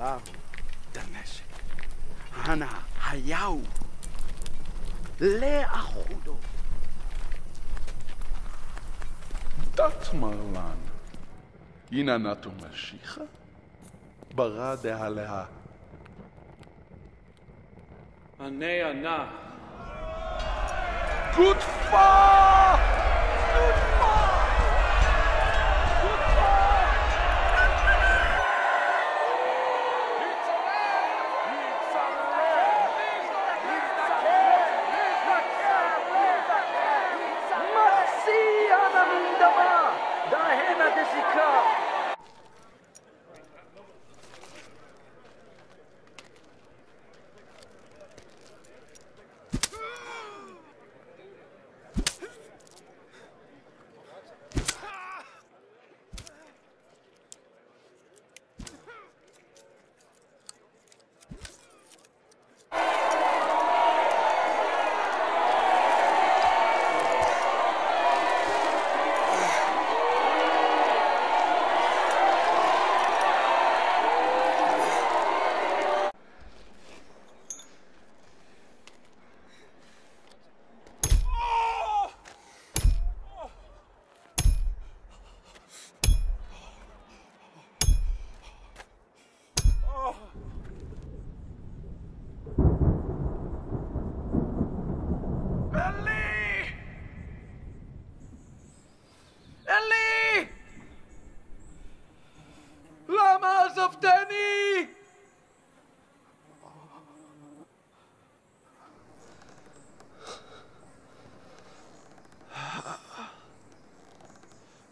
Daneshe. Hana Hayau. Le Ahudo. דת מרלן. הנה נתו משיחה, ברא דהלאה. ענה ענה. גוטפה!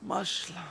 Maşla.